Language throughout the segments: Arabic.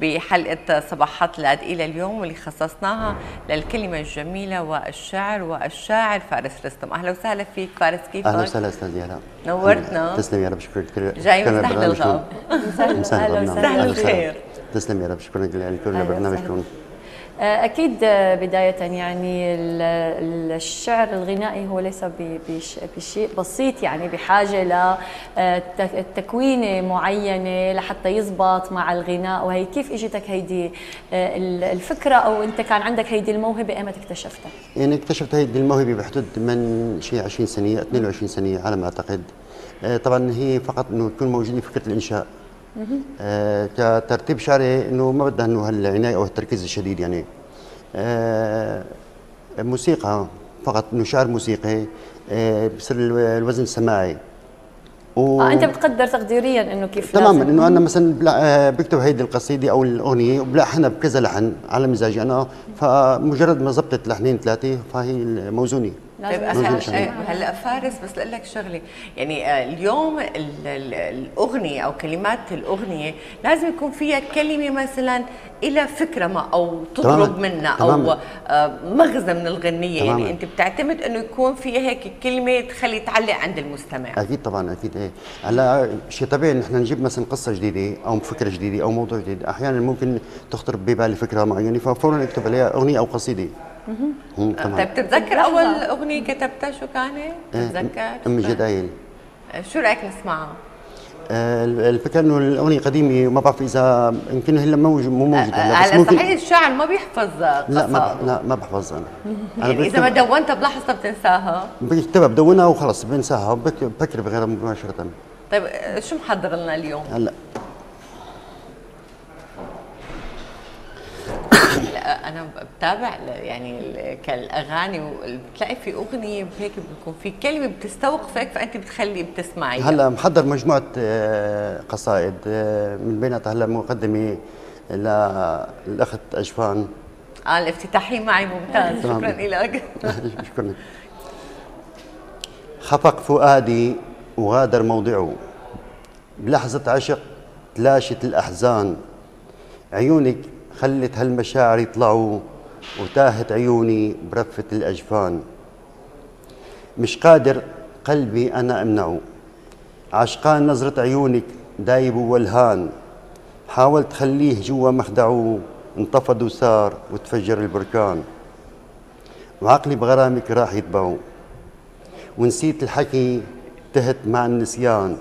بحلقة صباحات العدقيلة اليوم واللي خصصناها للكلمة الجميلة والشعر والشاعر فارس رستم أهلا وسهلا فيك فارس كيفك؟ أهلا وسهلا أستاذ يالا نورتنا. تسلم يا رب شكرا كثير جاي من سهل الغاب مسهل وسهلا. الخير. تسلم يا رب شكرا لكل أهلا آه، أكيد آه، بداية يعني ال- ال- الشعر الغنائي هو ليس بشيء بسيط يعني بحاجة لتكوينة معينة لحتى يزبط مع الغناء. وهي كيف إجتك هيدي آه، ال- الفكرة؟ أو أنت كان عندك هيدي الموهبة أيمت اكتشفتها؟ يعني اكتشفت هذه الموهبة بحدود من شيء 20 سنه 22 سنه على ما أعتقد. آه، طبعا هي فقط إنه يكون موجودين فكرة الإنشاء. آه، كترتيب شعري إنه ما بدها إنه هالعناية أو التركيز الشديد يعني. آه، موسيقى فقط إنه شعر موسيقي آه، بصير الو- الوزن سماعي و- آه أنت بتقدر تقديريا إنه كيف تماما. إنه أنا مثلا بلا- آه، بكتب هيدي القصيدة أو الأغنية وبلحنها بكذا لحن على مزاجي أنا فمجرد ما زبطت لحنين ثلاثة فهي موزونه طيب هلا فارس بس لأقول لك شغلة. يعني آه، اليوم ال- ال- الأغنية أو كلمات الأغنية لازم يكون فيها كلمة مثلا إلى فكرة ما أو تطرب تماماً، منها أو. آه، مغزى من الغنية. يعني. أنت بتعتمد إنه يكون فيها هيك كلمة تخلي تعلق عند المستمع. أكيد طبعا أكيد إيه. هلا شيء طبيعي نحن نجيب مثلا قصة جديدة أو فكرة جديدة أو موضوع جديد. أحيانا ممكن تخطر ببالي فكرة معينة ففورا اكتب عليها أغنية أو قصيدة. تمام طيب بتتذكر أول أغنية كتبتها شو كانت؟ بتتذكر؟ ام جدايل. آه، شو رأيك نسمعها؟ آه، الفكرة إنه الأغنية قديمه ما بعرف إذا يمكن هلا مو موجودة هلا بس على ممكن صحيح الشاعر ما بيحفظ لا ما لا ما بحفظ أنا. يعني إذا ما دونتها بلحظه بتنساها بكتبها بدونها وخلص بنساها بفكر بغيرها مباشره طيب شو محضر لنا اليوم؟ هلا. أنا بتابع يعني ال- كالأغاني بتلاقي في أغنية هيك بيكون في كلمة بتستوقفك فأنت بتخلي بتسمعي هلا محضر مجموعة آه، قصائد آه، من بيناتها هلا مقدمة للأخت أجفان. آه الافتتاحية معي ممتاز. شكرا لك شكرا. خفق فؤادي وغادر موضعه. بلحظة عشق تلاشت الأحزان. عيونك خلت هالمشاعر يطلعوا وتاهت عيوني برفة الأجفان. مش قادر قلبي أنا أمنعه. عشقان نظرة عيونك دايب والهان حاولت خليه جوا مخدعه انتفض وسار وتفجر البركان. وعقلي بغرامك راح يتبعه ونسيت الحكي تهت مع النسيان.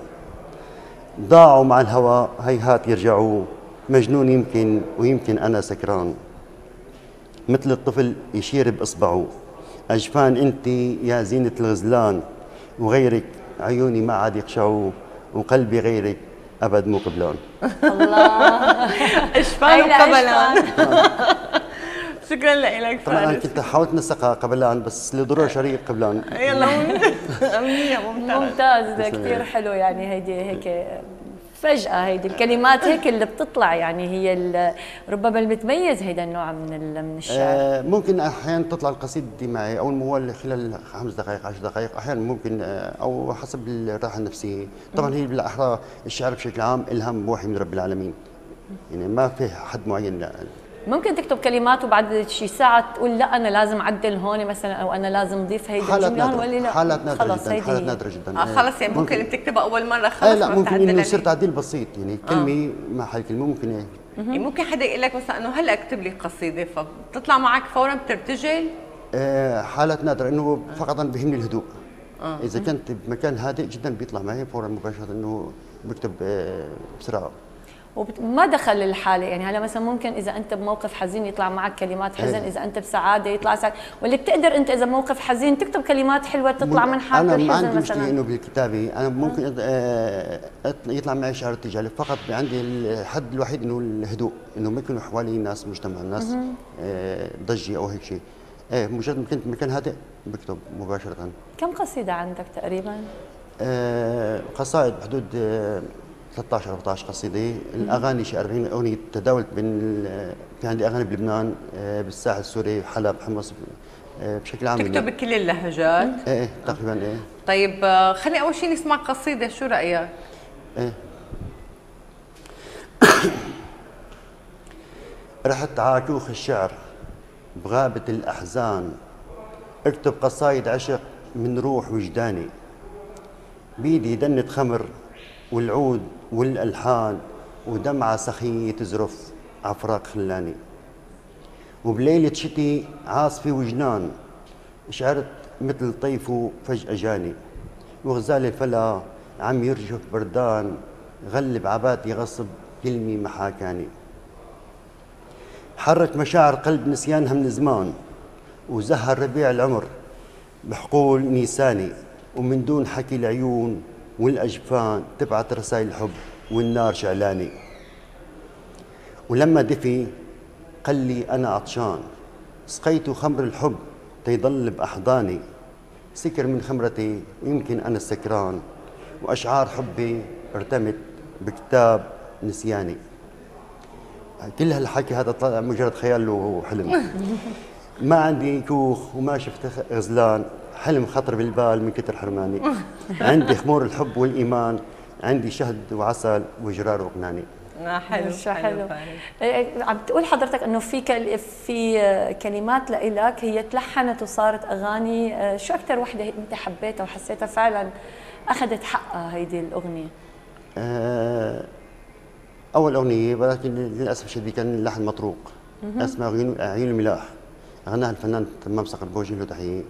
ضاعوا مع الهوى هيهات يرجعوا مجنون يمكن ويمكن أنا سكران. مثل الطفل يشير بإصبعه. أجفان أنت يا زينة الغزلان وغيرك عيوني ما عاد يخشعوا وقلبي غيرك أبد مو قبلان. اشفان هاي وقبلان. شكرا لك طبعا أنا فارس كنت حاولت نسقها قبلان بس لضرورة شريك قبلان. يلا منيح ممتاز ممتاز. كثير حلو يعني هيدي هيك فجأة هيدي الكلمات هيك اللي بتطلع يعني هي ربما اللي بتميز هيدا النوع من من الشعر. آه، ممكن أحيانا تطلع القصيدة دي معي أو الموال خلال خمس دقائق عشر دقائق أحيانا ممكن آه، أو حسب الراحة النفسية. طبعا هي بالاحرى الشعر بشكل عام إلهام بوحي من رب العالمين. يعني ما في حد معين لا. ممكن تكتب كلمات وبعد شي ساعة تقول لا أنا لازم أعدل هون مثلا أو أنا لازم أضيف هيدي هون نادرة ولا لا. حالات نادرة خلص جدا هيدي حالات. نادرة جدا. آه خلص يعني ممكن تكتبها أول مرة آه خلص لا ما ممكن إنه. يصير تعديل بسيط يعني كلمة مع حال كلمه ممكن إيه. يعني ممكن حدا يقول لك مثلا إنه هلأ اكتب لي قصيدة فبتطلع معك فورا بترتجل؟ آه، حالات نادرة إنه فقط أنا بهمني الهدوء. إذا كنت بمكان هادئ جدا بيطلع معي فورا مباشرة إنه بكتب آه، بسرعة. وما دخل الحالة يعني هلا مثلا ممكن إذا أنت بموقف حزين يطلع معك كلمات حزن. إذا أنت بسعادة يطلع سعادة. واللي بتقدر أنت إذا موقف حزين تكتب كلمات حلوة تطلع من حالة أنا ما عندي مشكلة إنه بالكتابه أنا ممكن آه، يطلع معي شعر ارتجالي فقط عندي الحد الوحيد إنه الهدوء إنه ما يكونوا حوالي ناس مجتمع الناس آه، ضجة أو هيك شيء. إيه مجرد ما كنت مكان هادئ بكتب مباشرة. كم قصيدة عندك تقريبا؟ آه، قصائد بحدود آه، 13 14 قصيدة. الأغاني شي 40 أغنية تداولت بين في عندي أغاني بلبنان آه، بالساحل السوري حلب حمص آه، بشكل عام تكتب. بكل اللهجات؟ إيه إيه، تقريبا إيه. طيب آه، خلي أول شيء نسمع قصيدة. شو رأيك؟ إيه. رحت عاكوخ الشعر بغابة الأحزان. اكتب قصايد عشق من روح وجداني. بيدي دنة خمر والعود والألحان ودمعة سخية تزرف عفراق خلاني. وبليلة شتي عاصفة وجنان شعرت مثل طيفه فجأة جاني. وغزال الفلا عم يرجف بردان غلب عباتي غصب كلمة محاكاني. حرك مشاعر قلب نسيانها من زمان وزهر ربيع العمر بحقول نيساني. ومن دون حكي العيون والأجفان تبعت رسائل الحب والنار شعلاني. ولما دفي قال لي أنا عطشان سقيت خمر الحب تيضل بأحضاني. سكر من خمرتي ويمكن أنا السكران وأشعار حبي ارتمت بكتاب نسياني. كل هالحكي هذا طلع مجرد خيال وحلم. ما عندي كوخ وما شفت غزلان. حلم خطر بالبال من كتر حرماني. عندي خمور الحب والإيمان عندي شهد وعسل وجرار وقناني آه، حلو حلو فارس. إيه، إيه، عم تقول حضرتك إنه في كل في كلمات لإلك هي تلحنت وصارت أغاني. آه، شو أكثر وحدة أنت حبيتها وحسيتها فعلا أخذت حقها هيدي الأغنية؟ آه، أول أغنية ولكن للأسف الشديد كان اللحن مطروق. اسمها عيون الملاح. غناها الفنان تمام صقر بوجه له تحية.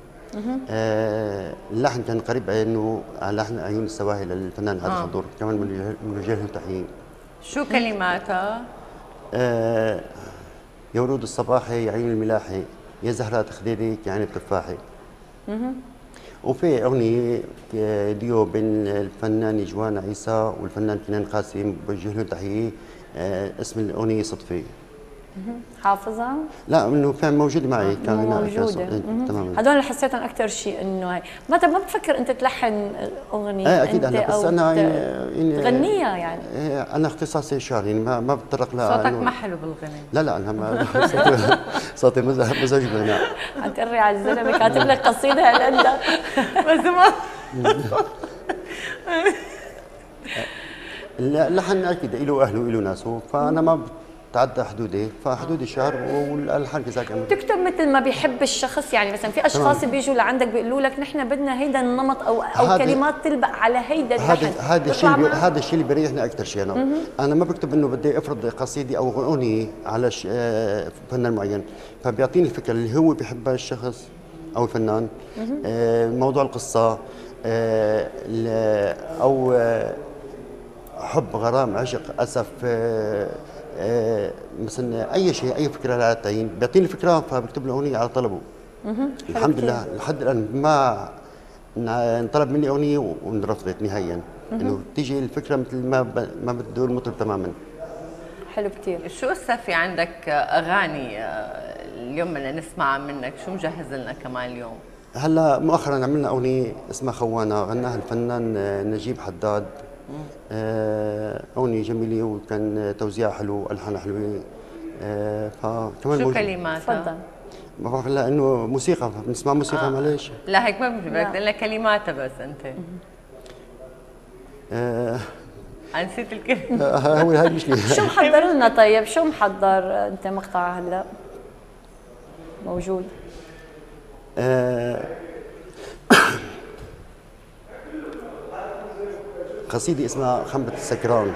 آه، اللحن كان قريب إنه لحن عيون السواهي للفنان عادل آه. خضور كمان من له تحية. شو كلماتها؟ آه، يا ورود الصباحي يا عيون الملاحي يا زهرات خديدك يا عين التفاحي. وفي أغنية آه، ديو بين الفنان جوانا عيسى والفنان كنان قاسم بوجه له تحية آه، اسم الأغنية صدفة حافظها؟ لا إنه كان موجود معي كان أساس- إيه، مهم. تماما هدول اللي حسيتهم أكثر شيء إنه هي ما طب ما بتفكر أنت تلحن اغنيه إيه أكيد أنا بس أنا يعني يعني تغنيها يعني؟ إيه، أنا اختصاصي الشعر يعني ما ما بتطرق ل صوتك ما حلو بالغنى لا لا أنا ما صوتي صوتي مزاج مزاج غناء عم تقري على الزلمة كاتب لك قصيدة هالقد بس ما اللحن أكيد له اهله وله ناسه فأنا ما بتعدى حدودي فحدود الشعر والألحان كذلك أنا- تكتب مثل ما بيحب الشخص يعني مثلا في أشخاص بيجوا لعندك بيقولوا لك نحن بدنا هيدا النمط أو أو كلمات تلبق على هيدا هذا الشيء؟ هذا الشيء اللي بيريحني أكثر شيء أنا. أنا ما بكتب إنه بدي أفرض قصيدي أو اغنيه على ش- آه، فنان معين. فبيعطيني الفكرة اللي هو بيحبها الشخص أو الفنان. آه، موضوع القصة آه، أو آه، حب غرام عشق أسف آه، مثلا أي شيء أي فكرة لا تعيين بيعطيني الفكرة فبكتب له أغنية على طلبه. الحمد لله لحد الآن ما انطلب مني أغنية وانرفضت نهائيا. إنه تيجي الفكرة مثل ما ب- ما بده المطرب تماما. حلو كثير شو هسه في عندك؟ أغاني آه، اليوم بدنا نسمعها منك. شو مجهز لنا كمان اليوم؟ هلأ مؤخرا عملنا أغنية اسمها خوانا. غناها الفنان آه، نجيب حداد. آه، اغنيه جميلة وكان توزيعها حلو الحانها حلوة. آه، فكمان شو موجود. كلماتها؟ تفضل. ما بعرف لا إنه موسيقى. بنسمع موسيقى آه. معلش لا هيك ما بجيب لا. لك كلماتها بس أنت. آه، نسيت الكلمة. آه، هو هاي مش لي. شو محضر لنا طيب؟ شو محضر أنت مقطع هلا؟ موجود. آه، قصيدة اسمها خمرة السكران.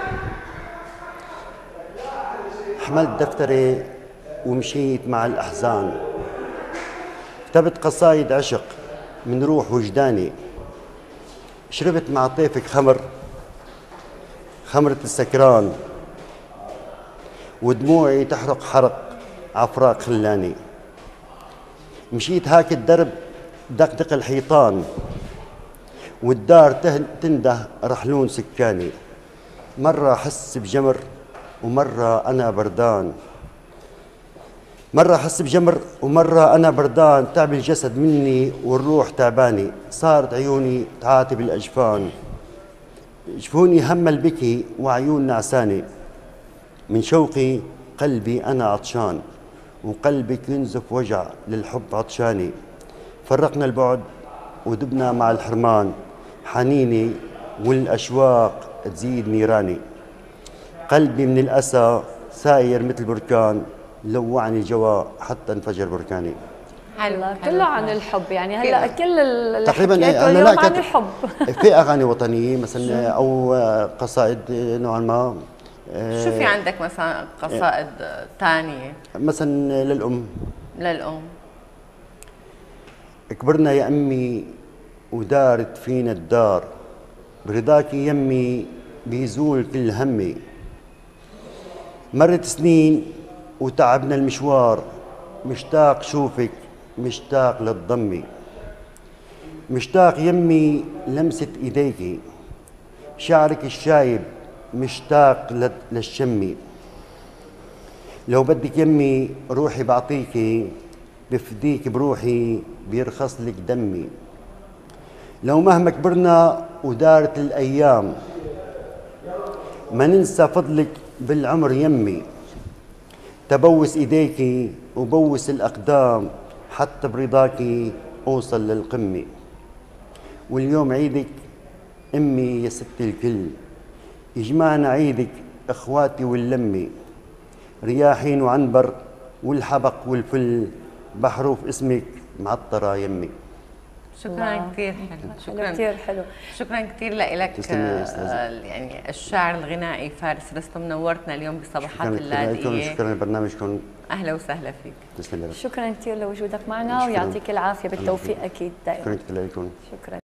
حملت دفتري ومشيت مع الأحزان. كتبت قصايد عشق من روح وجداني. شربت مع طيفك خمر خمرة السكران. ودموعي تحرق حرق عفراق خلاني. مشيت هاك الدرب دقدق الحيطان. والدار تنده رحلون سكاني. مرة أحس بجمر ومرة أنا بردان. مرة أحس بجمر ومرة أنا بردان. تعب الجسد مني والروح تعباني. صارت عيوني تعاتب الأجفان. جفوني هم البكي وعيون نعساني. من شوقي قلبي أنا عطشان وقلبك ينزف وجع للحب عطشاني. فرقنا البعد ودبنا مع الحرمان. حنيني والأشواق تزيد نيراني قلبي من الأسى ساير مثل بركان لوعني الجوى حتى انفجر بركاني. حلو. كله عن الحب يعني هلا. كل اللي تقريبا أنا اليوم عن الحب. في أغاني وطنية مثلا أو قصائد نوعا ما. شو في عندك مثلا قصائد ثانية مثلا للأم. للأم. كبرنا يا أمي ودارت فينا الدار. برضاك يمي بيزول كل همي مرت سنين وتعبنا المشوار مشتاق شوفك مشتاق للضمي مشتاق يمي لمسة ايديكي شعرك الشايب مشتاق لل- للشمي لو بدك يمي روحي بعطيكي بفديك بروحي بيرخص لك دمي. لو مهما كبرنا ودارت الأيام ما ننسى فضلك بالعمر يمي. تبوس ايديكي وبوس الأقدام حتى برضاكي أوصل للقمة. واليوم عيدك أمي يا ست الكل. يجمعنا عيدك إخواتي واللمي رياحين وعنبر والحبق والفل بحروف اسمك معطرة يمي. شكرا الله. كثير. حلو. شكرا كثير حلو. شكرا كثير لك. يعني الشاعر الغنائي فارس رستم نورتنا اليوم بصباحات شكرا لكم اللاذقيه شكرا لبرنامجكم. أهلا وسهلا فيك. تسلمي لك شكرا كثير لوجودك معنا شكراً. ويعطيك العافية. بالتوفيق أكيد شكرا دائما كثير لكم شكرا.